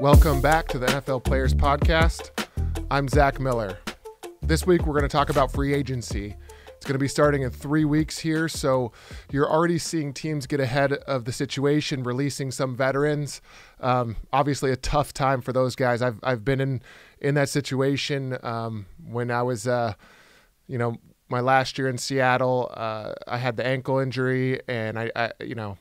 Welcome back to the NFL Players Podcast. I'm Zach Miller. This week we're going to talk about free agency. It's going to be starting in three weeks here, so you're already seeing teams get ahead of the situation, releasing some veterans. Um, obviously, a tough time for those guys. I've I've been in in that situation um, when I was, uh, you know, my last year in Seattle. Uh, I had the ankle injury, and I, I you know,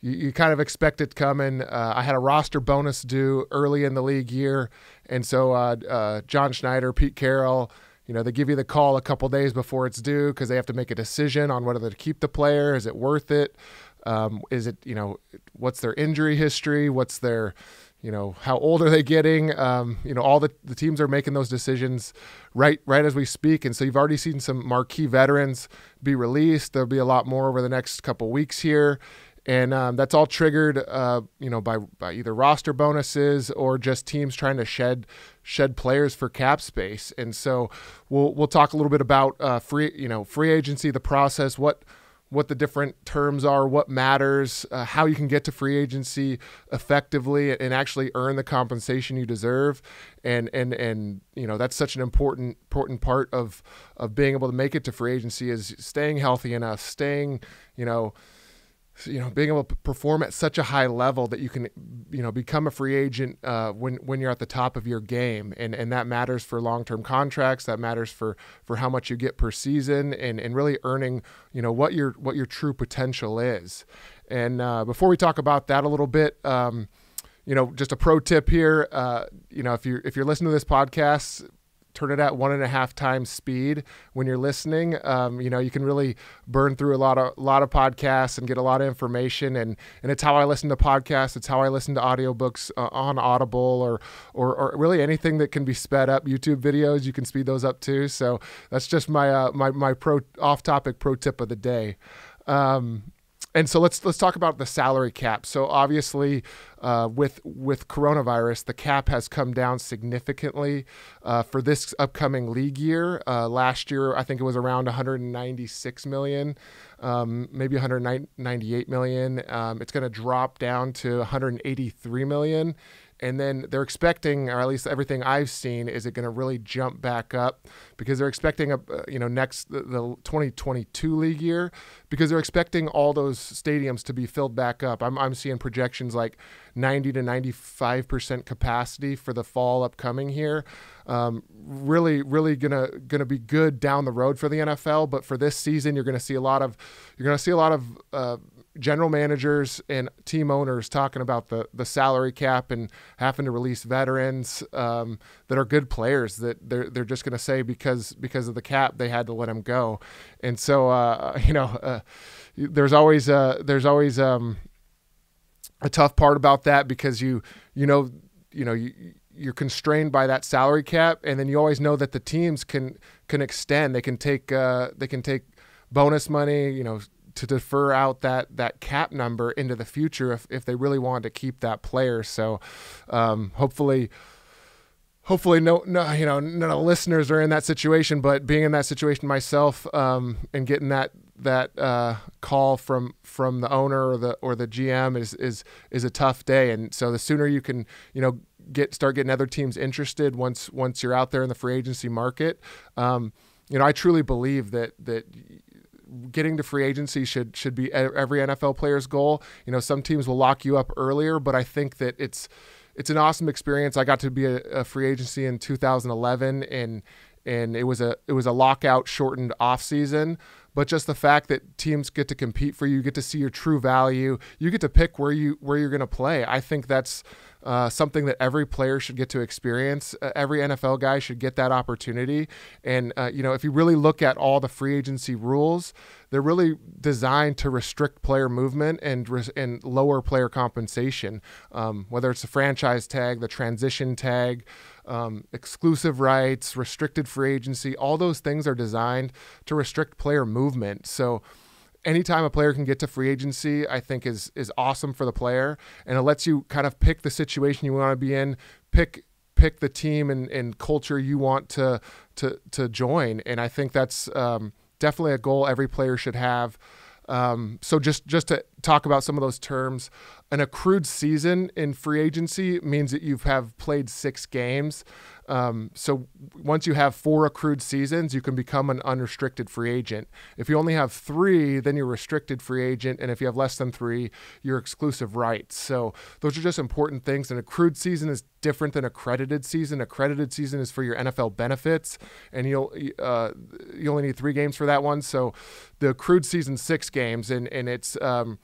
you, you kind of expect it coming. Uh, I had a roster bonus due early in the league year, and so uh, uh, John Schneider, Pete Carroll, you know, they give you the call a couple days before it's due because they have to make a decision on whether to keep the player. Is it worth it? Um, is it you know what's their injury history? What's their you know how old are they getting? Um, you know all the, the teams are making those decisions right right as we speak. And so you've already seen some marquee veterans be released. There'll be a lot more over the next couple weeks here. And um, that's all triggered, uh, you know, by, by either roster bonuses or just teams trying to shed shed players for cap space. And so we'll we'll talk a little bit about uh, free, you know, free agency, the process, what what the different terms are, what matters, uh, how you can get to free agency effectively and actually earn the compensation you deserve, and and and you know that's such an important important part of of being able to make it to free agency is staying healthy enough, staying you know you know, being able to perform at such a high level that you can, you know, become a free agent uh, when when you're at the top of your game, and and that matters for long term contracts. That matters for for how much you get per season, and and really earning, you know, what your what your true potential is. And uh, before we talk about that a little bit. Um, you know, just a pro tip here. Uh, you know, if you're if you're listening to this podcast, turn it at one and a half times speed when you're listening. Um, you know, you can really burn through a lot of a lot of podcasts and get a lot of information. And and it's how I listen to podcasts. It's how I listen to audiobooks uh, on Audible or, or or really anything that can be sped up. YouTube videos, you can speed those up too. So that's just my uh, my my pro off topic pro tip of the day. Um, and so let's let's talk about the salary cap. So obviously, uh, with with coronavirus, the cap has come down significantly uh, for this upcoming league year. Uh, last year, I think it was around 196 million, um, maybe 198 million. Um, it's going to drop down to 183 million and then they're expecting, or at least everything I've seen, is it going to really jump back up because they're expecting a uh, you know next the, the 2022 league year because they're expecting all those stadiums to be filled back up. I'm I'm seeing projections like 90 to 95 percent capacity for the fall upcoming here. Um, really, really gonna gonna be good down the road for the NFL, but for this season, you're gonna see a lot of you're gonna see a lot of uh, general managers and team owners talking about the the salary cap and having to release veterans um, that are good players that they're they're just going to say because because of the cap they had to let them go, and so uh, you know uh, there's always uh, there's always um, a tough part about that because you you know you know you you're constrained by that salary cap, and then you always know that the teams can can extend. They can take uh, they can take bonus money, you know, to defer out that that cap number into the future if, if they really wanted to keep that player. So um, hopefully hopefully no no you know the listeners are in that situation but being in that situation myself um, and getting that that uh, call from from the owner or the or the GM is is is a tough day and so the sooner you can you know get start getting other teams interested once once you're out there in the free agency market um, you know I truly believe that that getting to free agency should should be every NFL player's goal. You know, some teams will lock you up earlier, but I think that it's it's an awesome experience. I got to be a, a free agency in 2011, and and it was a it was a lockout shortened off season. But just the fact that teams get to compete for you, you get to see your true value, you get to pick where you where you're going to play. I think that's uh, something that every player should get to experience. Uh, every NFL guy should get that opportunity. And, uh, you know, if you really look at all the free agency rules, they're really designed to restrict player movement and, and lower player compensation, um, whether it's the franchise tag, the transition tag. Um, exclusive rights, restricted free agency, all those things are designed to restrict player movement. So, anytime a player can get to free agency, I think is is awesome for the player, and it lets you kind of pick the situation you want to be in, pick pick the team and, and culture you want to to to join, and I think that's um, definitely a goal every player should have. Um, so just just to talk about some of those terms, an accrued season in free agency means that you have played six games. Um, so once you have four accrued seasons, you can become an unrestricted free agent. If you only have three, then you're restricted free agent, and if you have less than three, you're exclusive rights. So those are just important things. An accrued season is different than accredited season. Accredited season is for your NFL benefits, and you'll uh, you only need three games for that one. So the accrued season six games, and and it's um,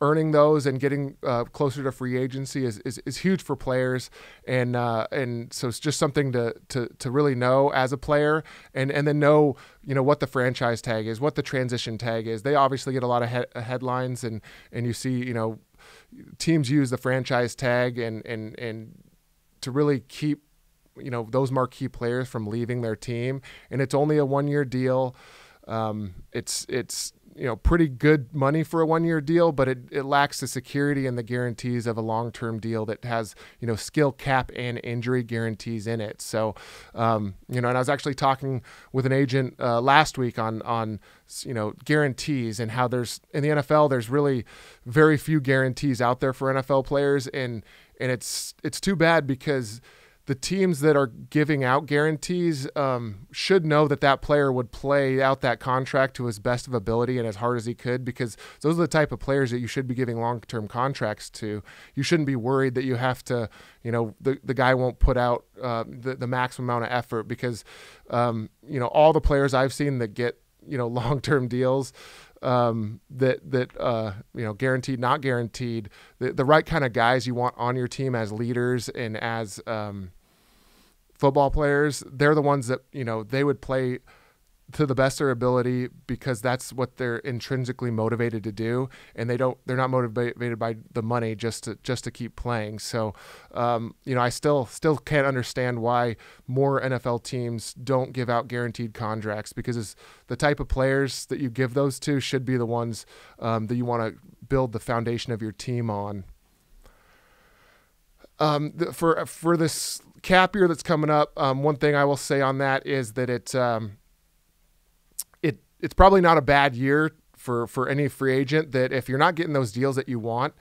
earning those and getting uh, closer to free agency is, is, is huge for players. And uh, and so it's just something to, to to really know as a player and and then know you know what the franchise tag is what the transition tag is. They obviously get a lot of he- headlines and and you see you know teams use the franchise tag and and and to really keep you know those marquee players from leaving their team. And it's only a one year deal. Um, it's it's you know pretty good money for a one year deal, but it, it lacks the security and the guarantees of a long term deal that has you know skill cap and injury guarantees in it. So um, you know, and I was actually talking with an agent uh, last week on on you know guarantees and how there's in the NFL there's really very few guarantees out there for NFL players and and it's it's too bad because the teams that are giving out guarantees um, should know that that player would play out that contract to his best of ability and as hard as he could because those are the type of players that you should be giving long-term contracts to. You shouldn't be worried that you have to, you know, the, the guy won't put out uh, the, the maximum amount of effort because, um, you know, all the players I've seen that get, you know, long-term deals um, that that uh, you know guaranteed, not guaranteed, the, the right kind of guys you want on your team as leaders and as um, football players, they're the ones that you know they would play to the best of their ability because that's what they're intrinsically motivated to do, and they don't they're not motivated by the money just to just to keep playing. So, um, you know, I still still can't understand why more NFL teams don't give out guaranteed contracts because the type of players that you give those to should be the ones um, that you want to build the foundation of your team on. Um, for for this cap year that's coming up, um, one thing I will say on that is that it um, it it's probably not a bad year for for any free agent. That if you're not getting those deals that you want,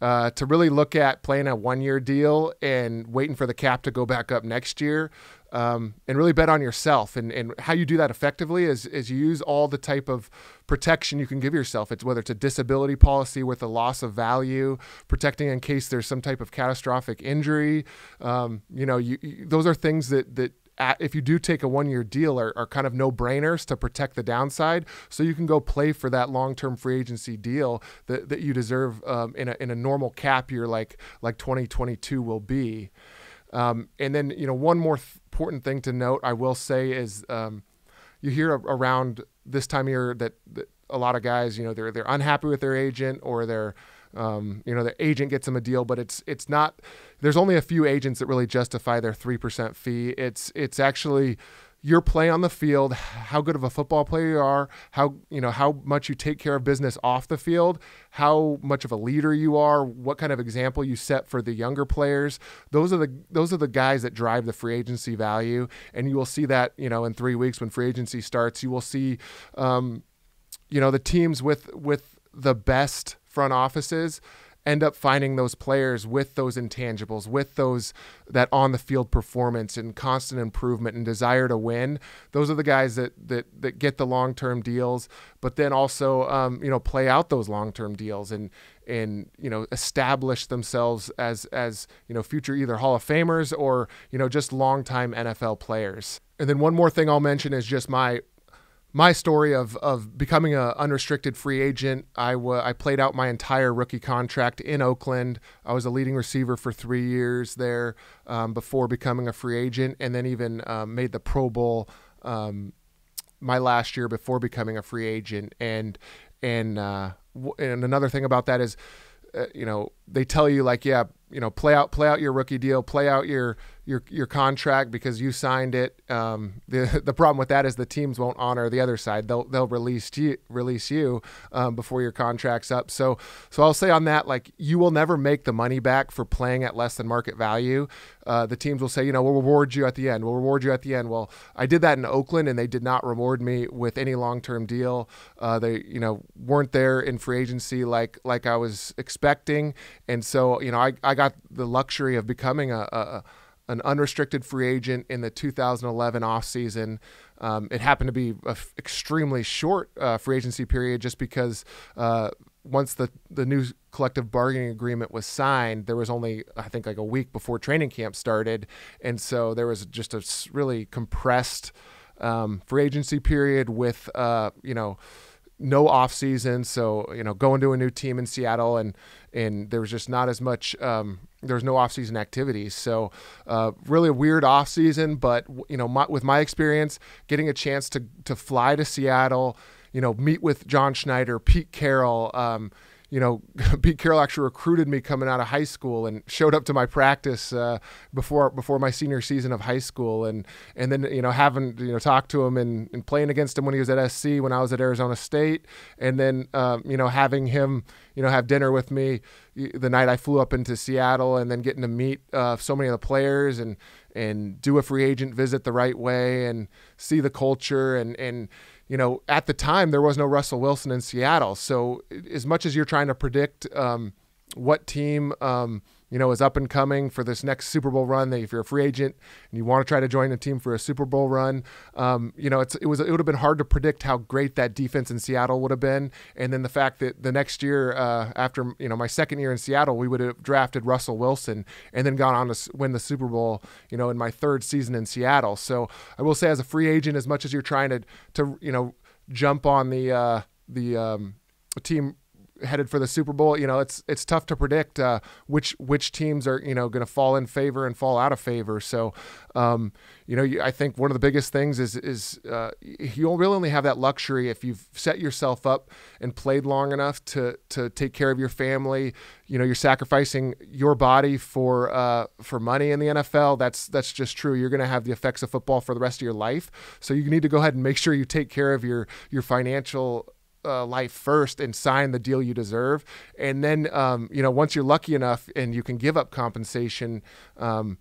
uh, to really look at playing a one year deal and waiting for the cap to go back up next year um, and really bet on yourself. And, and how you do that effectively is, is you use all the type of protection you can give yourself. It's whether it's a disability policy with a loss of value, protecting in case there's some type of catastrophic injury. Um, you know, you, you, those are things that, that if you do take a one year deal are, are kind of no brainers to protect the downside. So you can go play for that long term free agency deal that, that you deserve um, in, a, in a normal cap year like, like 2022 will be. Um, and then, you know, one more th- important thing to note, I will say, is um, you hear around this time of year that, that, a lot of guys, you know, they're they're unhappy with their agent or they're, um, you know, the agent gets them a deal, but it's it's not. There's only a few agents that really justify their three percent fee. It's it's actually your play on the field, how good of a football player you are, how you know how much you take care of business off the field, how much of a leader you are, what kind of example you set for the younger players. Those are the those are the guys that drive the free agency value, and you will see that you know in three weeks when free agency starts, you will see, um, you know, the teams with with the best front offices end up finding those players with those intangibles, with those that on the field performance and constant improvement and desire to win. Those are the guys that that that get the long term deals, but then also um, you know play out those long term deals and and you know establish themselves as as you know future either Hall of Famers or you know just longtime NFL players. And then one more thing I'll mention is just my my story of of becoming an unrestricted free agent. I, w- I played out my entire rookie contract in Oakland. I was a leading receiver for three years there um, before becoming a free agent, and then even um, made the Pro Bowl um, my last year before becoming a free agent. And and uh, w- and another thing about that is, uh, you know, they tell you like, yeah, you know play out play out your rookie deal, play out your your your contract because you signed it. Um, the the problem with that is the teams won't honor the other side. They'll they'll release you release you um, before your contract's up. So so I'll say on that like you will never make the money back for playing at less than market value. Uh, the teams will say you know we'll reward you at the end. We'll reward you at the end. Well, I did that in Oakland and they did not reward me with any long term deal. Uh, they you know weren't there in free agency like like I was expecting, and so you know I I got the luxury of becoming a, a an unrestricted free agent in the 2011 offseason. Um, it happened to be an f- extremely short uh, free agency period just because uh, once the, the new collective bargaining agreement was signed, there was only, I think, like a week before training camp started. And so there was just a really compressed um, free agency period with, uh, you know, no off season. So, you know, going to a new team in Seattle and, and there was just not as much um, there was no off-season activities so uh, really a weird off-season but you know my, with my experience getting a chance to to fly to seattle you know meet with john schneider pete carroll um, you know, Pete Carroll actually recruited me coming out of high school and showed up to my practice uh, before before my senior season of high school, and and then you know having you know talked to him and, and playing against him when he was at SC when I was at Arizona State, and then um, you know having him you know have dinner with me the night I flew up into Seattle, and then getting to meet uh, so many of the players and and do a free agent visit the right way and see the culture and and you know, at the time there was no Russell Wilson in Seattle. So as much as you're trying to predict um, what team um, you know is up and coming for this next Super Bowl run, that if you're a free agent and you want to try to join a team for a Super Bowl run, um, you know, it's it was it would have been hard to predict how great that defense in Seattle would have been, and then the fact that the next year uh, after you know my second year in Seattle, we would have drafted Russell Wilson and then gone on to win the Super Bowl, you know, in my third season in Seattle. So I will say, as a free agent, as much as you're trying to to you know jump on the uh, the um, team headed for the Super Bowl, you know, it's it's tough to predict uh, which which teams are you know going to fall in favor and fall out of favor. So, um, you know, I think one of the biggest things is is uh, you really only have that luxury if you've set yourself up and played long enough to to take care of your family. You know, you're sacrificing your body for uh, for money in the NFL. That's that's just true. You're going to have the effects of football for the rest of your life. So you need to go ahead and make sure you take care of your your financial uh, life first and sign the deal you deserve. And then, um, you know, once you're lucky enough and you can give up compensation, um,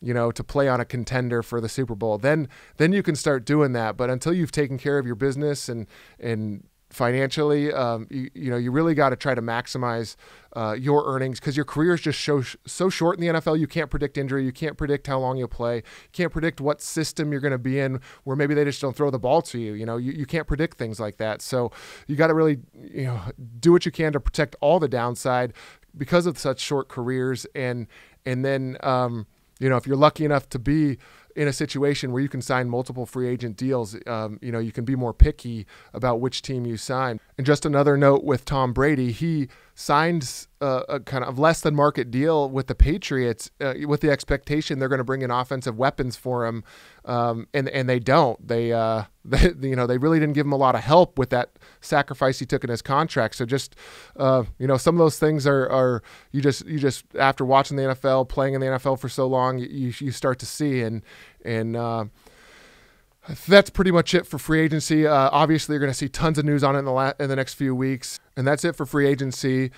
you know, to play on a contender for the Super Bowl, then then you can start doing that. But until you've taken care of your business and and financially, um, you, you, know, you really got to try to maximize uh, your earnings because your career is just so, so short in the NFL. You can't predict injury. You can't predict how long you'll play. You can't predict what system you're going to be in where maybe they just don't throw the ball to you. You know, you, you can't predict things like that. So you got to really, you know, do what you can to protect all the downside because of such short careers. And, and then, um, you know, if you're lucky enough to be in a situation where you can sign multiple free agent deals, um, you know, you can be more picky about which team you sign. And just another note with Tom Brady, he signed a, a kind of less than market deal with the Patriots uh, with the expectation they're going to bring in offensive weapons for him, um, and and they don't. They, uh, they, you know, they really didn't give him a lot of help with that sacrifice he took in his contract. So just, uh, you know, some of those things are are you just you just after watching the NFL, playing in the NFL for so long, you you start to see and and uh, that's pretty much it for free agency. Uh, obviously, you're going to see tons of news on it in the la- in the next few weeks, and that's it for free agency.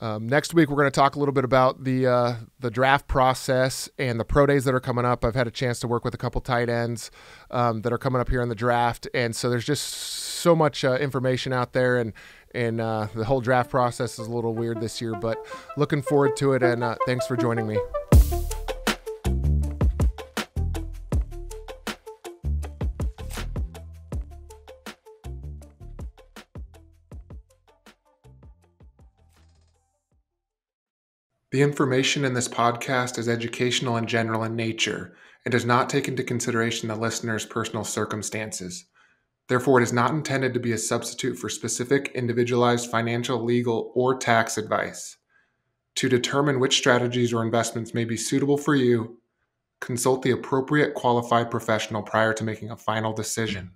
Um, next week, we're going to talk a little bit about the uh, the draft process and the pro days that are coming up. I've had a chance to work with a couple tight ends um, that are coming up here in the draft, and so there's just so much uh, information out there, and and uh, the whole draft process is a little weird this year, but looking forward to it. And uh, thanks for joining me. The information in this podcast is educational and general in nature and does not take into consideration the listener's personal circumstances. Therefore, it is not intended to be a substitute for specific individualized financial, legal, or tax advice. To determine which strategies or investments may be suitable for you, consult the appropriate qualified professional prior to making a final decision.